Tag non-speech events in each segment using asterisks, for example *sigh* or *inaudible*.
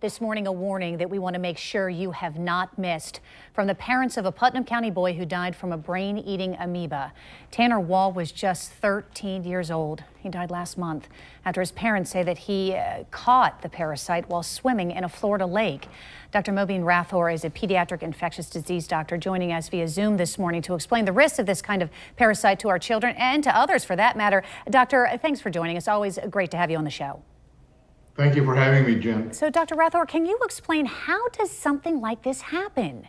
This morning, a warning that we want to make sure you have not missed from the parents of a Putnam County boy who died from a brain eating amoeba. Tanner Wall was just 13 years old. He died last month after his parents say that he uh, caught the parasite while swimming in a Florida lake. Dr. Mobeen Rathore is a pediatric infectious disease doctor joining us via Zoom this morning to explain the risks of this kind of parasite to our children and to others for that matter. Doctor, thanks for joining us. Always great to have you on the show. Thank you for having me, Jen. So, Dr. Rathore, can you explain how does something like this happen?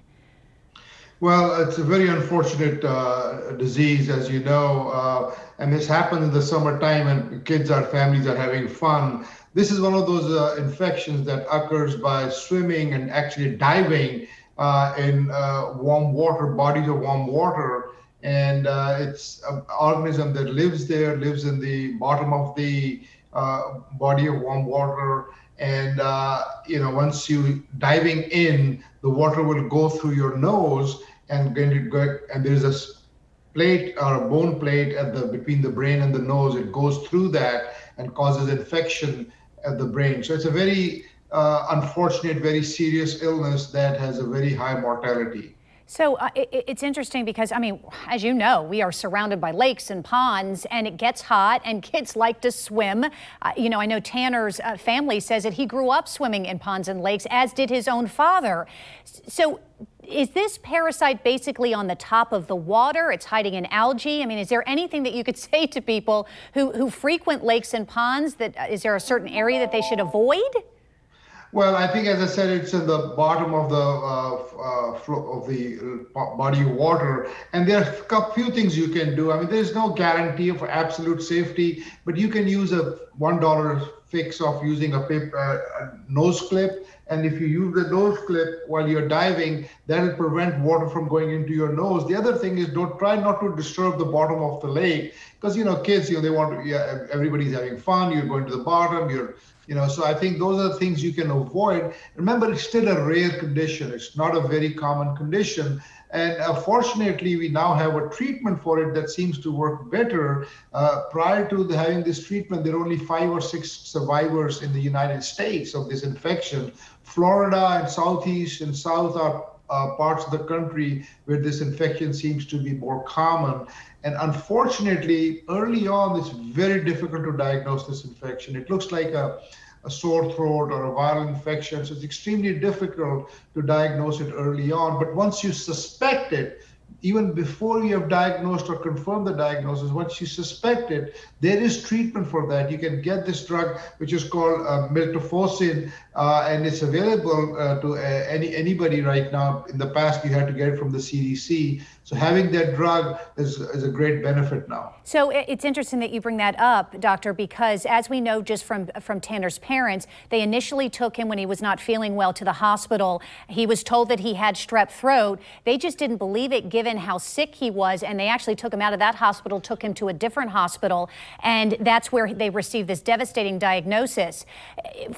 Well, it's a very unfortunate uh, disease, as you know, uh, and this happens in the summertime, and kids or families are having fun. This is one of those uh, infections that occurs by swimming and actually diving uh, in uh, warm water, bodies of warm water, and uh, it's an organism that lives there, lives in the bottom of the uh, body of warm water. And uh, you know once you diving in the water will go through your nose and going to go and there's a plate or a bone plate at the between the brain and the nose. It goes through that and causes infection at the brain. So it's a very uh, unfortunate very serious illness that has a very high mortality so uh, it, it's interesting because, I mean, as you know, we are surrounded by lakes and ponds, and it gets hot, and *laughs* kids like to swim. Uh, you know, I know Tanner's uh, family says that he grew up swimming in ponds and lakes, as did his own father. So is this parasite basically on the top of the water? It's hiding in algae? I mean, is there anything that you could *laughs* say to people who, who frequent lakes and ponds that uh, is there a certain area that they should avoid? Well, I think, as I said, it's in the bottom of the uh, uh, flow of the uh, body of water, and there are a few things you can do. I mean, there's no guarantee of absolute safety, but you can use a one dollar fix of using a, paper, uh, a nose clip, and if you use the nose clip while you're diving, that will prevent water from going into your nose. The other thing is don't try not to disturb the bottom of the lake because you know kids, you know, they want to, yeah, everybody's having fun. You're going to the bottom. You're you know so i think those are the things you can avoid remember it's still a rare condition it's not a very common condition and uh, fortunately we now have a treatment for it that seems to work better uh, prior to the, having this treatment there are only five or six survivors in the united states of this infection florida and southeast and south are uh, parts of the country where this infection seems to be more common. And unfortunately, early on, it's very difficult to diagnose this infection. It looks like a, a sore throat or a viral infection, so it's extremely difficult to diagnose it early on. But once you suspect it, even before you have diagnosed or confirmed the diagnosis, once you suspect it, there is treatment for that. You can get this drug, which is called uh, miltefosine, uh, and it's available uh, to uh, any anybody right now. In the past, you had to get it from the CDC. So having that drug is, is a great benefit now. So it's interesting that you bring that up, doctor, because as we know just from from Tanner's parents, they initially took him when he was not feeling well to the hospital. He was told that he had strep throat. They just didn't believe it given how sick he was, and they actually took him out of that hospital, took him to a different hospital, and that's where they received this devastating diagnosis.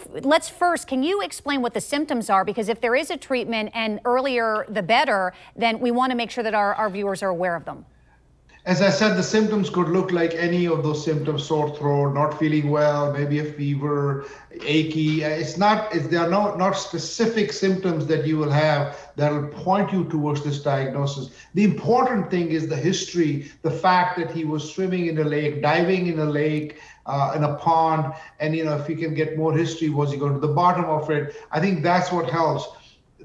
Let's first can you explain what the symptoms are? Because if there is a treatment and earlier the better, then we want to make sure that our, our viewers are aware of them. As I said, the symptoms could look like any of those symptoms: sore throat, not feeling well, maybe a fever, achy. It's not. It's, there are no not specific symptoms that you will have that will point you towards this diagnosis. The important thing is the history, the fact that he was swimming in a lake, diving in a lake, uh, in a pond, and you know if you can get more history, was he going to the bottom of it? I think that's what helps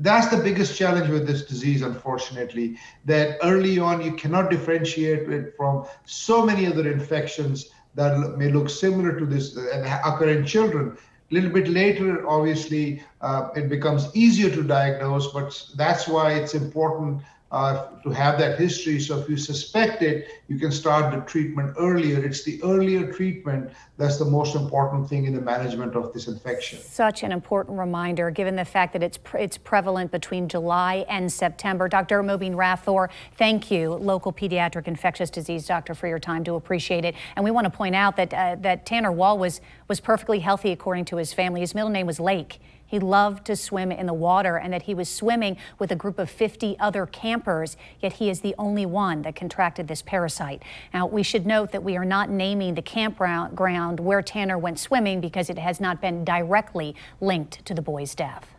that's the biggest challenge with this disease, unfortunately, that early on you cannot differentiate it from so many other infections that may look similar to this and occur in children. A little bit later, obviously, uh, it becomes easier to diagnose, but that's why it's important uh, to have that history. So if you suspect it, you can start the treatment earlier. It's the earlier treatment that's the most important thing in the management of this infection. Such an important reminder, given the fact that it's pre it's prevalent between July and September. Dr. Mobeen Rathore, thank you, local pediatric infectious disease doctor, for your time. To appreciate it. And we want to point out that uh, that Tanner Wall was was perfectly healthy according to his family. His middle name was Lake. He loved to swim in the water and that he was swimming with a group of 50 other campers, yet he is the only one that contracted this parasite. Now, we should note that we are not naming the campground where Tanner went swimming because it has not been directly linked to the boy's death.